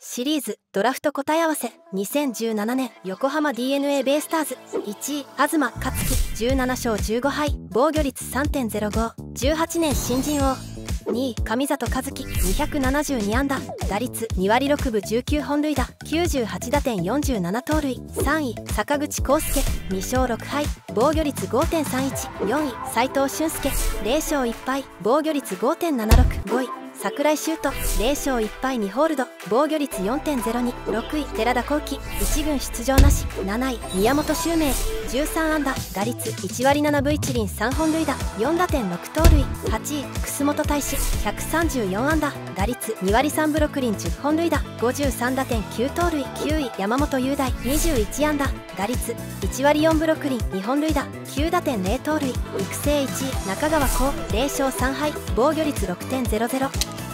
シリーズドラフト答え合わせ2017年横浜 d n a ベイスターズ。1位東克樹17勝15敗防御率3.0518年新人王。2位上里和樹272安打。打率2割6分19本塁打。98打点47盗塁。3位坂口康介2勝6敗防御率5.314位斉藤俊介0勝1敗防御率5.765位櫻井修斗0勝1敗2ホールド。防御率4.026位寺田幸輝。1軍出場なし。7位宮本周明。13安打打率1割7分1厘3本塁打4打点6盗塁8位楠本大志134安打打率2割3分6厘10本塁打53打点9盗塁9位山本雄大21安打打率1割4分6厘2本塁打9打点0盗塁育成1位中川幸0勝3敗防御率6.00